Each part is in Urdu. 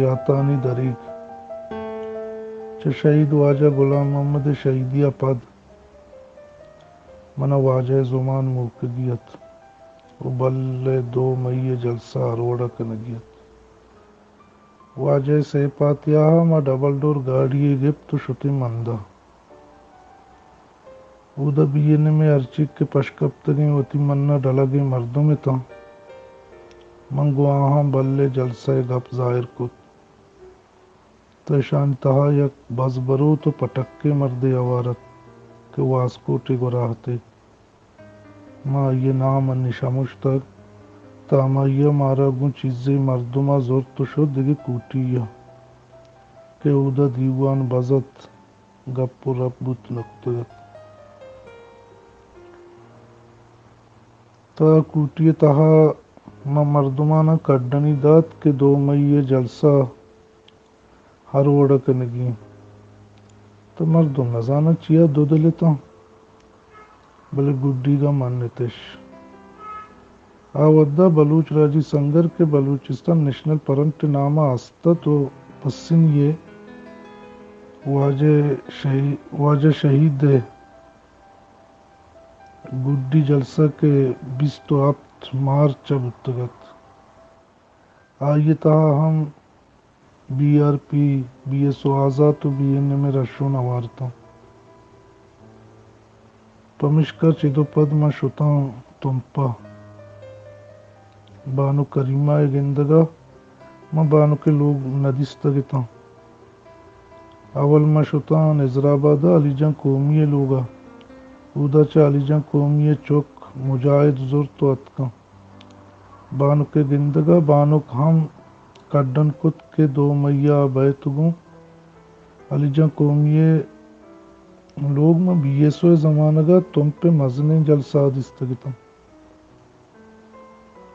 یاتانی دریگ چه شهید واجه غلام محمد شهیدی پد من واجه زمان موکگیت و بل دو مئی جلسہ اروڑا کنگیت۔ واجه سے پاتیا ما ڈبل ڈور گاڑی گپت شتی مندا۔ اودا بینے میں ارچک کے پشکپتگیں وتی مننا ڈلگے مردوں میں تا۔ منگو آہاں بلے جلسہ گپ ظاہر کت۔ تشان تہا یک بز برو تو پٹکے مردے عوارت کہ واسکوٹی گراہتے ما یہ نام نشا مشتق تاما یہ مارا گن چیزیں مردما زور تو شد دیگه کوٹیا کہ اودا دیوان بزت، گپ و رب بوت نکتگت تا کوٹی تہا ما مردما مردمانا کڈنی دات کہ دو مئی جلسہ ہر وڑا کنگی تو مردم نزانا چیا دو دلتا بلے گڈی کا من نتش۔ آودا بلوچ راجی سنگر کے بلوچستان نیشنل پرنٹ نامہ آستا تو پسن شہید دے۔ گڈی جلسہ کے بیس تو آپ مارچ اب اتگت۔ آئیے تہا ہم B R P B S O Azad تو بی این میں رشون آوارتا پمشکا چیدو پد ما شتا تمپا بانو کریمہ گندگا ما بانو کے لوگ ندیستگتا اول ما شتا نظرآبادا علی جان قومی لوگا اودا چا علی جان قومی چوک مجاہد زور کڈن کت کے دو میا بیتگوں علی جان قومیے لوگ میں بی ایس او زمانگا تم پہ مزنے جلسہ دستگتا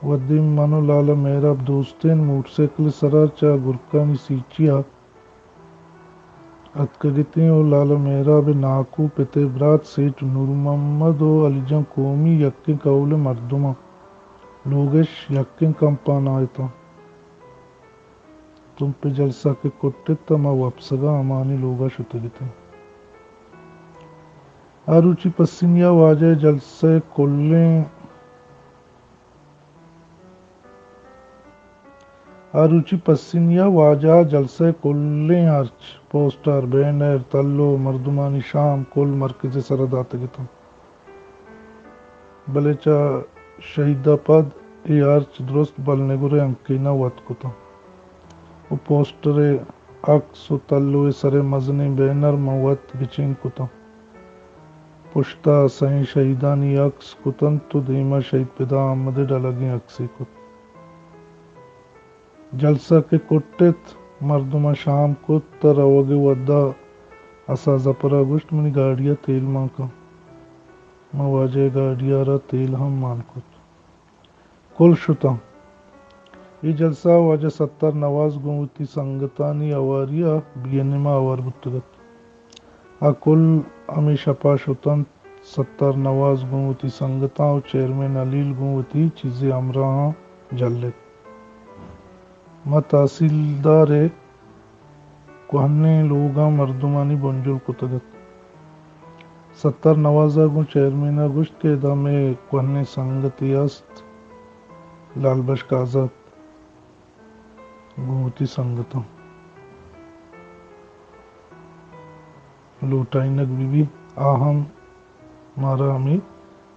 ودیم منو لالا میرا دوستین موٹر سیکل سرا چا گرکانی سیچیا۔ اتکگتیں او لالا میرا بے ناکو پتے برات سیٹ نور محمد و علی جان قومی یکیں قول مردمہ لوگش یکیں کمپان آئیتا تم پہ جلسہ کے ಕೊಟ್ಟಿತ್ತ ನಾವು ಅಪ್ಸಗ ಅಮಾನಿ ಲೋಗ ಶುತಗಿತ ಆರುಚಿ ಪಸ್ಸಿನಿಯ ವಾಜೆ ಜಲ್ಸೆ ಕೊಲ್ಲೆ ಆರುಚಿ ಪಸ್ಸಿನಿಯ ವಾಜಾ ಜಲ್ಸೆ ಕೊಲ್ಲೆ ಆರ್ಚ್ ಪೋಸ್ಟರ್ ಬ್ಯಾನರ್ ತಲ್ಲೋ ಮರ್ದುಮಾನಿ ಶಾಮ್ ಕೊಲ್ ಮರ್ಕಜೆ ಸರದಾತಗಿತ ಬಲೆಚ ಶಹೀದಾಬಾದ್ ಈ ಆರ್ಚ್ درست ಬಲ್ನೆಗುರೆ ಅಂಕಿನ ವತ್ಕುತ و پوسٹر عکس و تلو سر مزنی بینر موت گچین کتا۔ پشتا سہیں شہیدانی عکس کتن تو دیما شہید پیدا آمد ڈلگی عکسی کت جلسہ کے کٹت مردما شام کت تر اوگے ودا اسا زپرا گشت منی گاڑیا تیل ماں کا مواجہ گاڑیا را تیل ہم مان کت کل شتا۔ ಈ ಜಲ್ಸಾ ವಜ ಸತ್ತಾರ್ ನವಾಜ್ ಗುಂಗುತ್ತಿ ಸಂಗತಾನಿ ಅವಾರಿಯ ಬಿಯನಿಮ ಅವರ್ ಬುತ್ತುಗತ್. ಆ ಕುಲ್ ಅಮಿ ಶಪಾ ಶುತನ್ ستر نواز گونتی سنگتا اور چیئرمین علیل گونتی چیزیں امراہ جلت متاثیل دار کوہنے لوگا مردمانی بنجل کتگت ستر نواز گو چیئرمینہ گشت کے دامے کوہنے سنگتی است لال بش سنگ لوٹائی نگی بی آ رہا ہمیں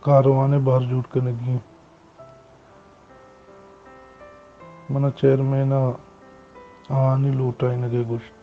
کارو نے باہر جھوٹ کے نگی منا چیئر مین آہانی لوٹائی نگے گوشت۔